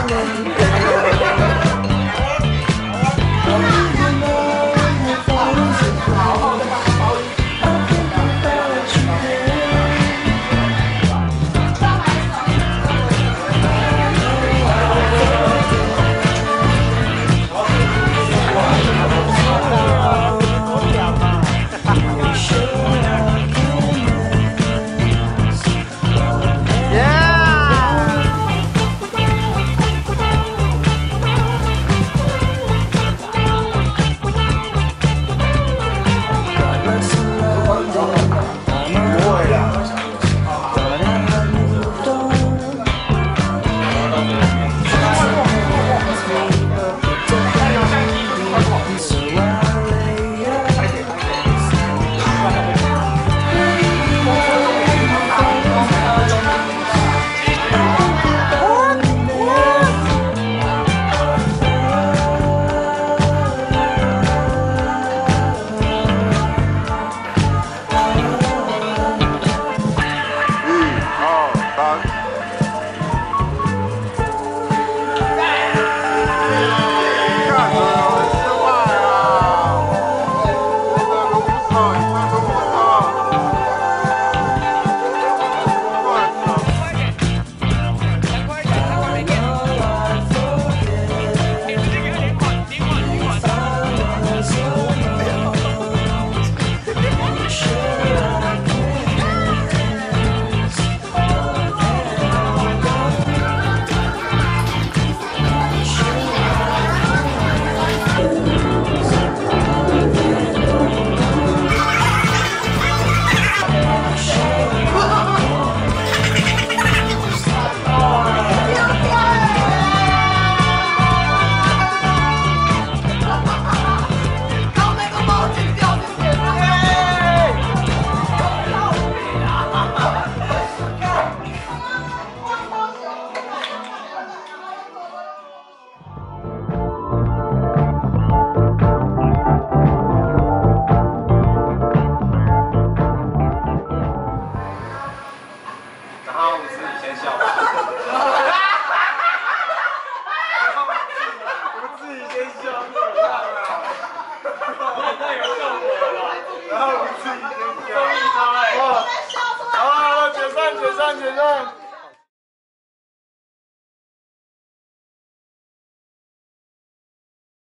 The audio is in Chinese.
Allah'ım. 自己先笑吧，然后我们自己先笑，不要，啊，解散，解散，解散。